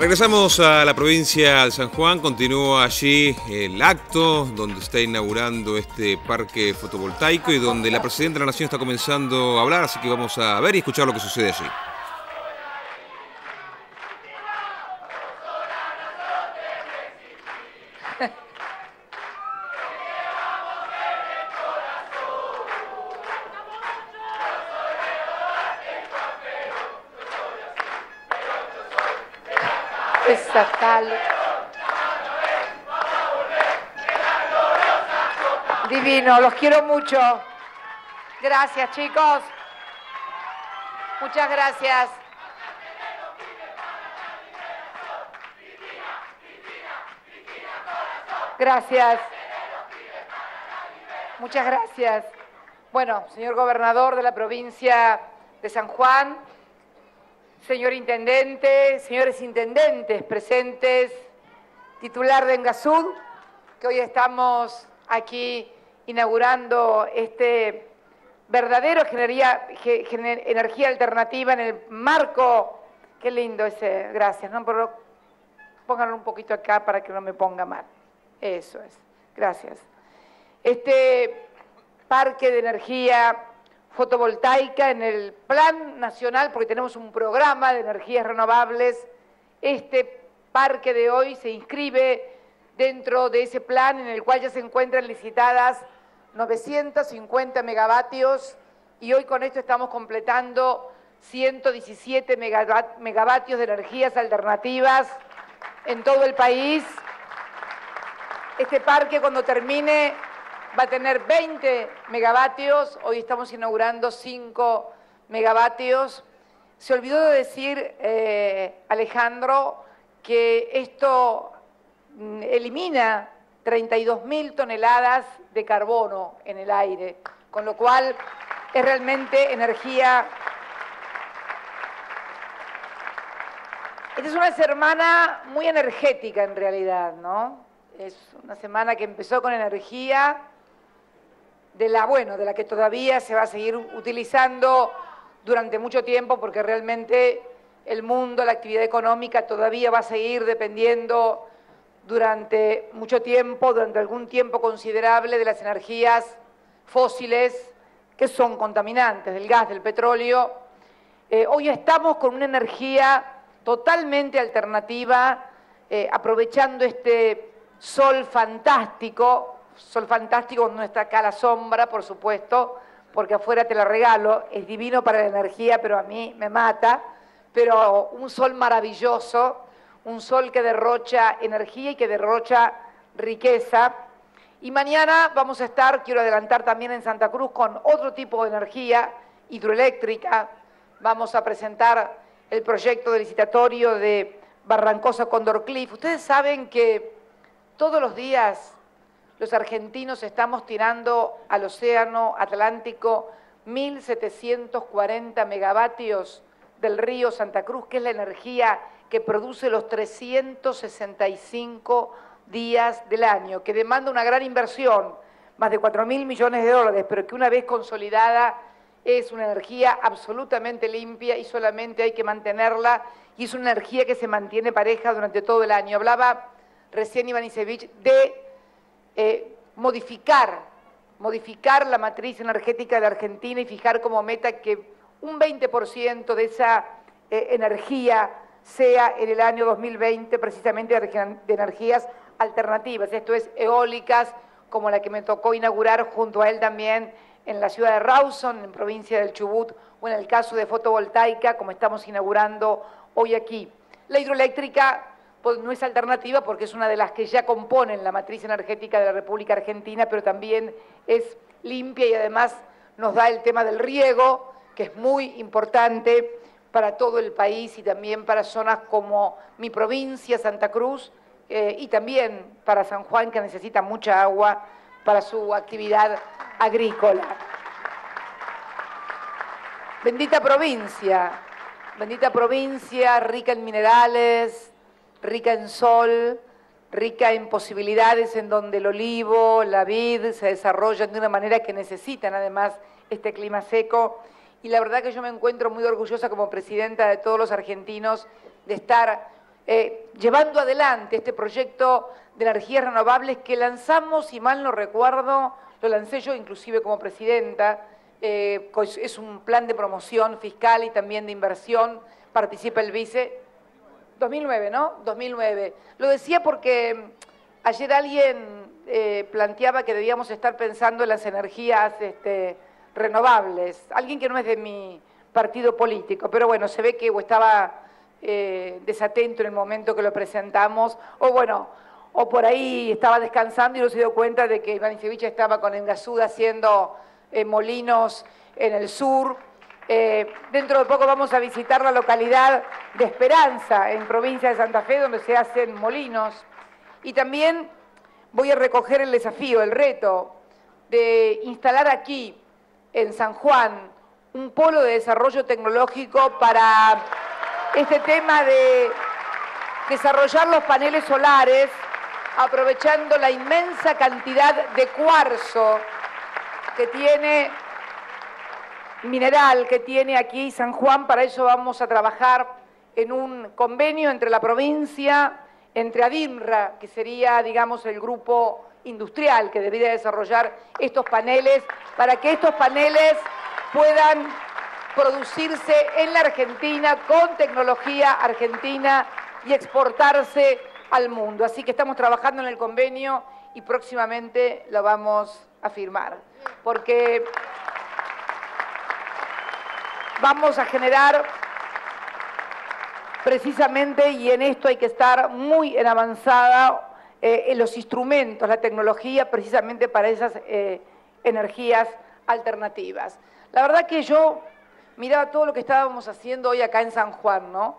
Regresamos a la provincia de San Juan, continúa allí el acto donde está inaugurando este parque fotovoltaico y donde la Presidenta de la Nación está comenzando a hablar, así que vamos a ver y escuchar lo que sucede allí. Divino, los quiero mucho. Gracias, chicos. Muchas gracias. Gracias. Muchas gracias. Bueno, señor gobernador de la provincia de San Juan, señor intendente, señores intendentes presentes, titular de Engasud, que hoy estamos aquí inaugurando este verdadero energía, energía alternativa en el marco, qué lindo ese, gracias, ¿no? Pero pónganlo un poquito acá para que no me ponga mal. Eso es, gracias. Este parque de energía fotovoltaica en el Plan Nacional, porque tenemos un programa de energías renovables. Este parque de hoy se inscribe dentro de ese plan en el cual ya se encuentran licitadas 950 megavatios y hoy con esto estamos completando 117 megavatios de energías alternativas en todo el país. Este parque cuando termine va a tener 20 megavatios, hoy estamos inaugurando 5 megavatios. Se olvidó de decir, eh, Alejandro, que esto mm, elimina 32 mil toneladas de carbono en el aire, con lo cual es realmente energía. Esta es una semana muy energética en realidad, ¿no? Es una semana que empezó con energía de la, bueno, de la que todavía se va a seguir utilizando durante mucho tiempo porque realmente el mundo, la actividad económica todavía va a seguir dependiendo durante mucho tiempo, durante algún tiempo considerable de las energías fósiles que son contaminantes, del gas, del petróleo. Eh, hoy estamos con una energía totalmente alternativa, eh, aprovechando este sol fantástico sol fantástico no está acá la sombra, por supuesto, porque afuera te la regalo, es divino para la energía, pero a mí me mata, pero un sol maravilloso, un sol que derrocha energía y que derrocha riqueza. Y mañana vamos a estar, quiero adelantar también en Santa Cruz, con otro tipo de energía hidroeléctrica. Vamos a presentar el proyecto de licitatorio de Barrancosa Condor Cliff. Ustedes saben que todos los días los argentinos estamos tirando al océano Atlántico 1.740 megavatios del río Santa Cruz, que es la energía que produce los 365 días del año, que demanda una gran inversión, más de 4 mil millones de dólares, pero que una vez consolidada es una energía absolutamente limpia y solamente hay que mantenerla, y es una energía que se mantiene pareja durante todo el año. Hablaba recién Iván Isevich de eh, modificar, modificar la matriz energética de Argentina y fijar como meta que un 20% de esa eh, energía sea en el año 2020 precisamente de energías alternativas, esto es eólicas, como la que me tocó inaugurar junto a él también en la ciudad de Rawson, en provincia del Chubut, o en el caso de fotovoltaica, como estamos inaugurando hoy aquí. La hidroeléctrica no es alternativa porque es una de las que ya componen la matriz energética de la República Argentina, pero también es limpia y además nos da el tema del riego, que es muy importante para todo el país y también para zonas como mi provincia, Santa Cruz, eh, y también para San Juan, que necesita mucha agua para su actividad agrícola. Bendita provincia, bendita provincia, rica en minerales, rica en sol, rica en posibilidades en donde el olivo, la vid se desarrollan de una manera que necesitan además este clima seco. Y la verdad que yo me encuentro muy orgullosa como presidenta de todos los argentinos de estar eh, llevando adelante este proyecto de energías renovables que lanzamos, si mal no recuerdo, lo lancé yo inclusive como presidenta, eh, es un plan de promoción fiscal y también de inversión, participa el vice. 2009, ¿no? 2009. Lo decía porque mm, ayer alguien eh, planteaba que debíamos estar pensando en las energías este, renovables. Alguien que no es de mi partido político, pero bueno, se ve que o estaba eh, desatento en el momento que lo presentamos, o bueno, o por ahí estaba descansando y no se dio cuenta de que Iván estaba con Engasud haciendo eh, molinos en el sur. Dentro de poco vamos a visitar la localidad de Esperanza, en provincia de Santa Fe, donde se hacen molinos. Y también voy a recoger el desafío, el reto de instalar aquí, en San Juan, un polo de desarrollo tecnológico para este tema de desarrollar los paneles solares, aprovechando la inmensa cantidad de cuarzo que tiene, mineral que tiene aquí San Juan. Para eso vamos a trabajar en un convenio entre la provincia, entre ADIMRA, que sería, digamos, el grupo industrial que debería desarrollar estos paneles, para que estos paneles puedan producirse en la Argentina con tecnología argentina y exportarse al mundo. Así que estamos trabajando en el convenio y próximamente lo vamos a firmar, porque vamos a generar precisamente, y en esto hay que estar muy en avanzada, eh, en los instrumentos, la tecnología, precisamente para esas eh, energías alternativas. La verdad que yo miraba todo lo que estábamos haciendo hoy acá en San Juan, ¿no?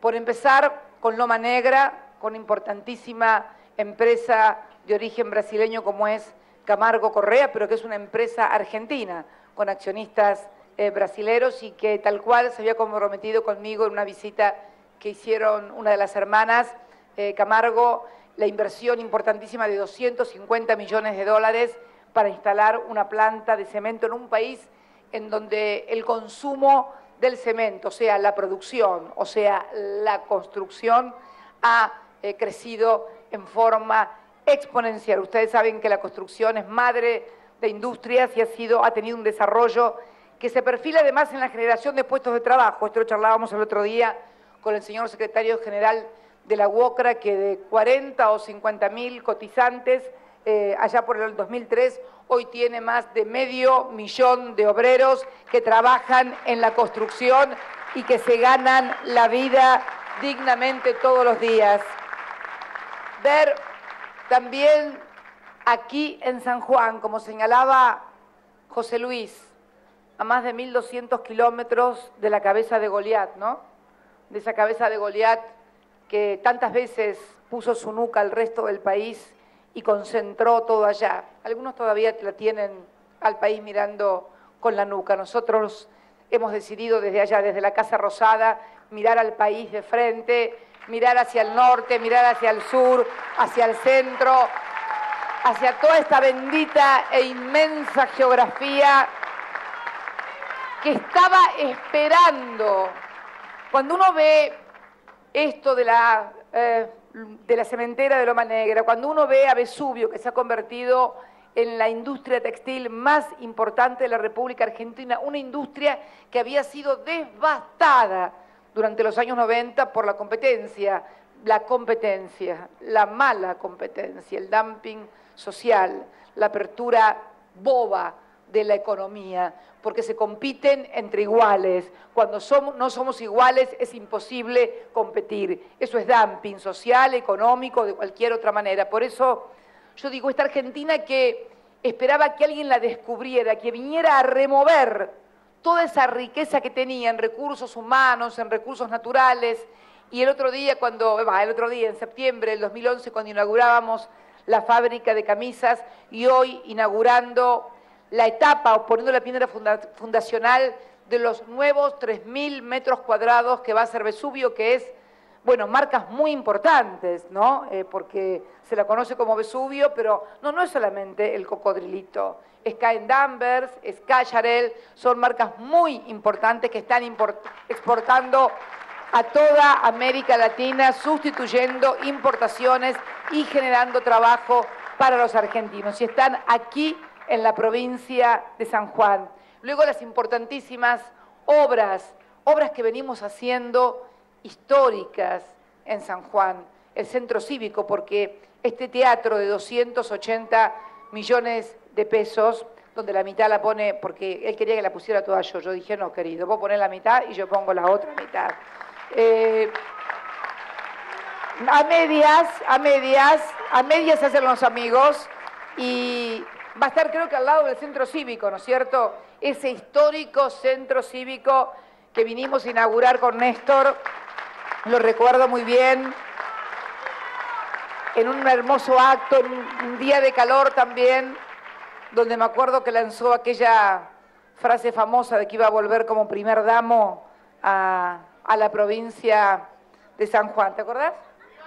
Por empezar con Loma Negra, con importantísima empresa de origen brasileño como es Camargo Correa, pero que es una empresa argentina, con accionistas eh, brasileros y que tal cual se había comprometido conmigo en una visita que hicieron una de las hermanas, eh, Camargo, la inversión importantísima de 250 millones de dólares para instalar una planta de cemento en un país en donde el consumo del cemento, o sea, la producción, o sea, la construcción, ha eh, crecido en forma exponencial. Ustedes saben que la construcción es madre de industrias y ha, sido, ha tenido un desarrollo que se perfila además en la generación de puestos de trabajo. Esto lo charlábamos el otro día con el señor secretario general de la UOCRA, que de 40 o 50 mil cotizantes eh, allá por el 2003, hoy tiene más de medio millón de obreros que trabajan en la construcción y que se ganan la vida dignamente todos los días. Ver también aquí en San Juan, como señalaba José Luis, a más de 1.200 kilómetros de la cabeza de Goliat, ¿no? De esa cabeza de Goliat que tantas veces puso su nuca al resto del país y concentró todo allá. Algunos todavía la tienen al país mirando con la nuca. Nosotros hemos decidido desde allá, desde la Casa Rosada, mirar al país de frente, mirar hacia el norte, mirar hacia el sur, hacia el centro, hacia toda esta bendita e inmensa geografía que estaba esperando. Cuando uno ve esto de la, eh, de la cementera de Loma Negra, cuando uno ve a Vesubio, que se ha convertido en la industria textil más importante de la República Argentina, una industria que había sido devastada durante los años 90 por la competencia, la competencia, la mala competencia, el dumping social, la apertura boba de la economía, porque se compiten entre iguales. Cuando somos, no somos iguales es imposible competir. Eso es dumping social, económico, de cualquier otra manera. Por eso yo digo, esta Argentina que esperaba que alguien la descubriera, que viniera a remover toda esa riqueza que tenía en recursos humanos, en recursos naturales. Y el otro día, cuando, el otro día, en septiembre del 2011, cuando inaugurábamos la fábrica de camisas y hoy inaugurando la etapa o poniendo la piedra fundacional de los nuevos 3.000 metros cuadrados que va a ser Vesubio, que es, bueno, marcas muy importantes, ¿no? Eh, porque se la conoce como Vesubio, pero no, no es solamente el cocodrilito. Es Caen Danvers, es Cayarel, son marcas muy importantes que están exportando a toda América Latina, sustituyendo importaciones y generando trabajo para los argentinos. Y están aquí en la provincia de San Juan. Luego las importantísimas obras, obras que venimos haciendo históricas en San Juan, el centro cívico, porque este teatro de 280 millones de pesos, donde la mitad la pone, porque él quería que la pusiera toda yo, yo dije, no, querido, vos poner la mitad y yo pongo la otra mitad. Eh, a medias, a medias, a medias hacen los amigos y va a estar creo que al lado del centro cívico, ¿no es cierto? Ese histórico centro cívico que vinimos a inaugurar con Néstor, lo recuerdo muy bien, en un hermoso acto, en un día de calor también, donde me acuerdo que lanzó aquella frase famosa de que iba a volver como primer damo a, la provincia de San Juan. ¿Te acordás?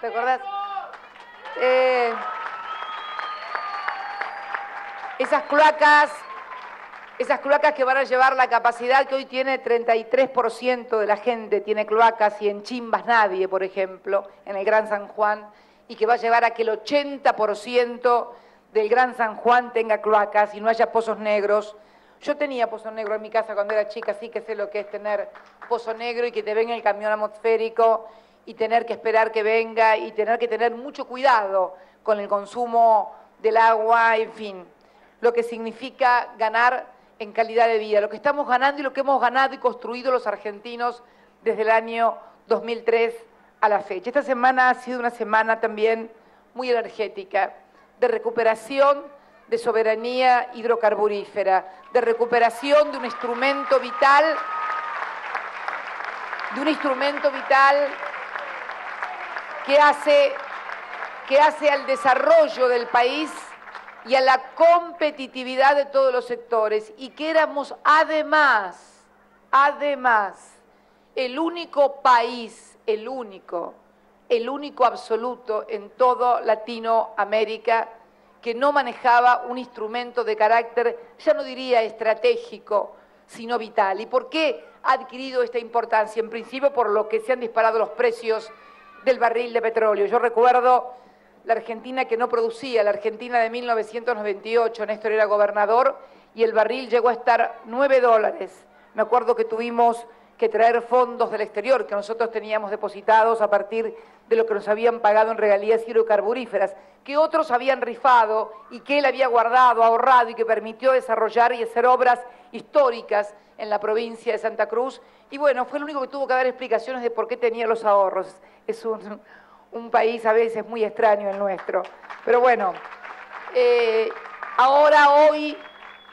¿Te acordás? Eh, esas cloacas, esas cloacas que van a llevar la capacidad que hoy tiene 33% de la gente, tiene cloacas y en Chimbas nadie, por ejemplo, en el Gran San Juan, y que va a llevar a que el 80% del Gran San Juan tenga cloacas y no haya pozos negros. Yo tenía pozo negro en mi casa cuando era chica, así que sé lo que es tener pozo negro y que te venga el camión atmosférico y tener que esperar que venga y tener que tener mucho cuidado con el consumo del agua, en fin, lo que significa ganar en calidad de vida, lo que estamos ganando y lo que hemos ganado y construido los argentinos desde el año 2003 a la fecha. Esta semana ha sido una semana también muy energética de recuperación de soberanía hidrocarburífera, de recuperación de un instrumento vital, de un instrumento vital que hace, que hace al desarrollo del país y a la competitividad de todos los sectores y que éramos además, además, el único país, el único, el único absoluto en todo Latinoamérica que no manejaba un instrumento de carácter, ya no diría estratégico, sino vital. ¿Y por qué ha adquirido esta importancia? En principio por lo que se han disparado los precios del barril de petróleo. Yo recuerdo la Argentina que no producía, la Argentina de 1998, Néstor era gobernador, y el barril llegó a estar 9 dólares. Me acuerdo que tuvimos que traer fondos del exterior que nosotros teníamos depositados a partir de lo que nos habían pagado en regalías hidrocarburíferas, que otros habían rifado y que él había guardado, ahorrado y que permitió desarrollar y hacer obras históricas en la provincia de Santa Cruz. Y bueno, fue el único que tuvo que dar explicaciones de por qué tenía los ahorros. Es un, país a veces muy extraño el nuestro. Pero bueno, eh, ahora, hoy,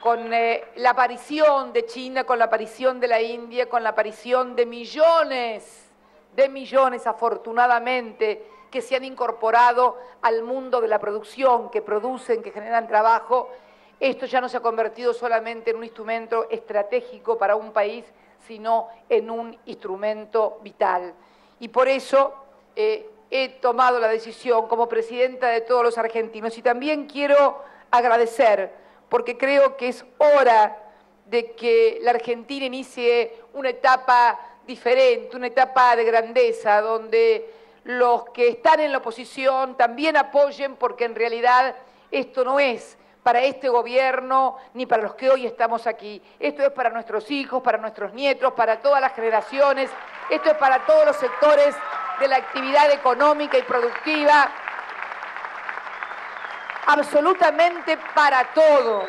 con eh, la aparición de China, con la aparición de la India, con la aparición de millones, de millones afortunadamente, que se han incorporado al mundo de la producción, que producen, que generan trabajo, esto ya no se ha convertido solamente en un instrumento estratégico para un país, sino en un instrumento vital. Y por eso eh, he tomado la decisión como presidenta de todos los argentinos y también quiero agradecer porque creo que es hora de que la Argentina inicie una etapa diferente, una etapa de grandeza, donde los que están en la oposición también apoyen, porque en realidad esto no es para este gobierno ni para los que hoy estamos aquí. Esto es para nuestros hijos, para nuestros nietos, para todas las generaciones, esto es para todos los sectores de la actividad económica y productiva absolutamente para todos,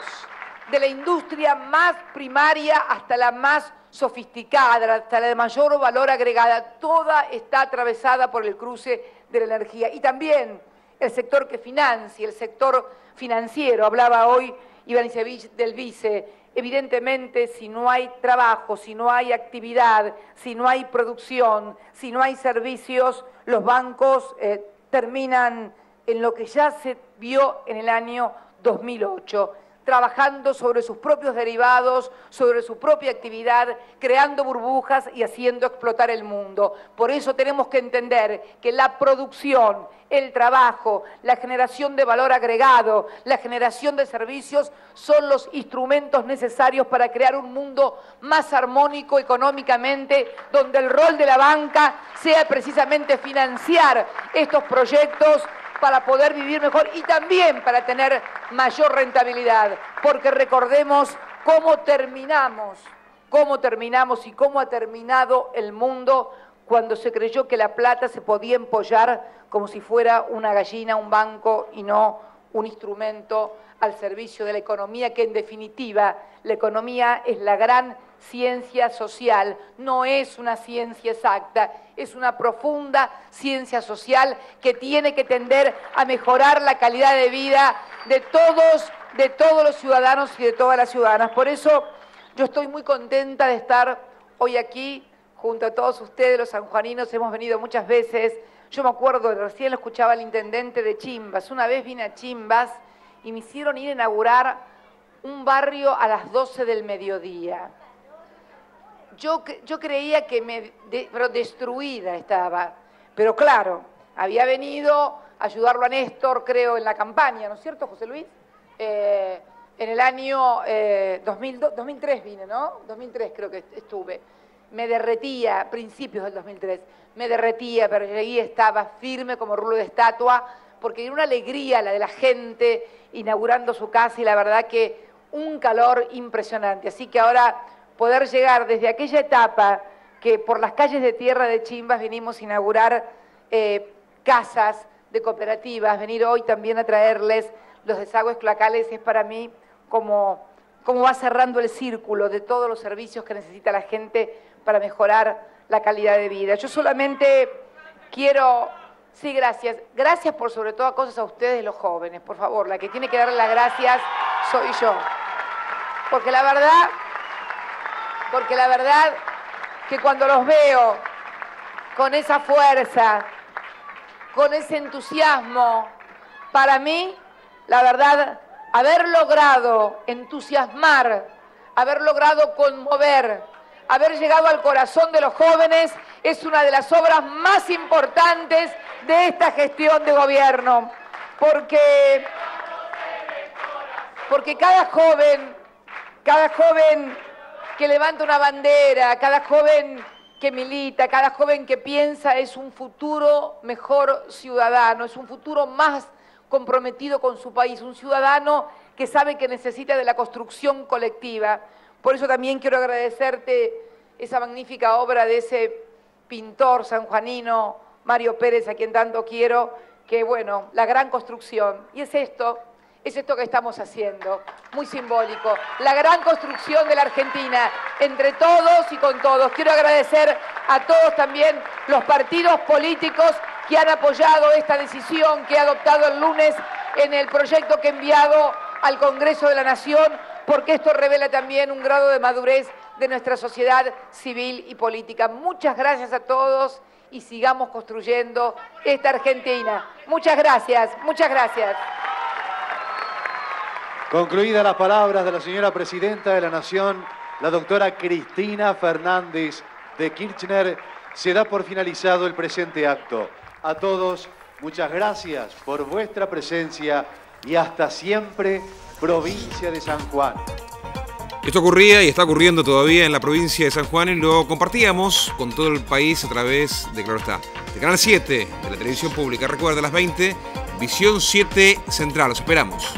de la industria más primaria hasta la más sofisticada, hasta la de mayor valor agregada, toda está atravesada por el cruce de la energía. Y también el sector que financia, el sector financiero, hablaba hoy Iván Isevich del vice, evidentemente si no hay trabajo, si no hay actividad, si no hay producción, si no hay servicios, los bancos eh, terminan en lo que ya se vio en el año 2008, trabajando sobre sus propios derivados, sobre su propia actividad, creando burbujas y haciendo explotar el mundo. Por eso tenemos que entender que la producción, el trabajo, la generación de valor agregado, la generación de servicios son los instrumentos necesarios para crear un mundo más armónico económicamente, donde el rol de la banca sea precisamente financiar estos proyectos para poder vivir mejor y también para tener mayor rentabilidad, porque recordemos cómo terminamos, cómo terminamos y cómo ha terminado el mundo cuando se creyó que la plata se podía empollar como si fuera una gallina, un banco y no un instrumento al servicio de la economía, que en definitiva la economía es la gran ciencia social, no es una ciencia exacta, es una profunda ciencia social que tiene que tender a mejorar la calidad de vida de todos, de todos los ciudadanos y de todas las ciudadanas. Por eso yo estoy muy contenta de estar hoy aquí junto a todos ustedes, los sanjuaninos, hemos venido muchas veces. Yo me acuerdo, recién lo escuchaba el intendente de Chimbas, una vez vine a Chimbas y me hicieron ir a inaugurar un barrio a las 12 del mediodía yo, yo creía que me destruida estaba, pero claro, había venido a ayudarlo a Néstor, creo, en la campaña, ¿no es cierto, José Luis? Eh, en el año 2003 eh, vine, ¿no? 2003 creo que estuve. Me derretía, principios del 2003, me derretía, pero ahí estaba firme como rulo de estatua, porque era una alegría la de la gente inaugurando su casa y la verdad que un calor impresionante. Así que ahora poder llegar desde aquella etapa que por las calles de tierra de Chimbas venimos a inaugurar eh, casas de cooperativas, venir hoy también a traerles los desagües cloacales es para mí como, como va cerrando el círculo de todos los servicios que necesita la gente para mejorar la calidad de vida. Yo solamente quiero, sí, gracias, gracias por sobre todas cosas a ustedes los jóvenes, por favor, la que tiene que darle las gracias soy yo. Porque la verdad, porque la verdad que cuando los veo con esa fuerza, con ese entusiasmo, para mí, la verdad, haber logrado entusiasmar, haber logrado conmover, haber llegado al corazón de los jóvenes es una de las obras más importantes de esta gestión de gobierno, porque, porque cada joven, cada joven que levanta una bandera, cada joven que milita, cada joven que piensa es un futuro mejor ciudadano, es un futuro más comprometido con su país, un ciudadano que sabe que necesita de la construcción colectiva. Por eso también quiero agradecerte esa magnífica obra de ese pintor sanjuanino, Mario Pérez, a quien tanto quiero, que bueno, la gran construcción. Y es esto, es esto que estamos haciendo, muy simbólico. La gran construcción de la Argentina, entre todos y con todos. Quiero agradecer a todos también los partidos políticos que han apoyado esta decisión que he adoptado el lunes en el proyecto que he enviado al Congreso de la Nación, porque esto revela también un grado de madurez de nuestra sociedad civil y política. Muchas gracias a todos y sigamos construyendo esta Argentina. Muchas gracias, muchas gracias. Concluidas las palabras de la señora Presidenta de la Nación, la doctora Cristina Fernández de Kirchner, se da por finalizado el presente acto. A todos, muchas gracias por vuestra presencia y hasta siempre, provincia de San Juan. Esto ocurría y está ocurriendo todavía en la provincia de San Juan y lo compartíamos con todo el país a través de Claro está, de Canal 7 de la televisión pública. Recuerda, a las 20, Visión 7 Central. Los esperamos.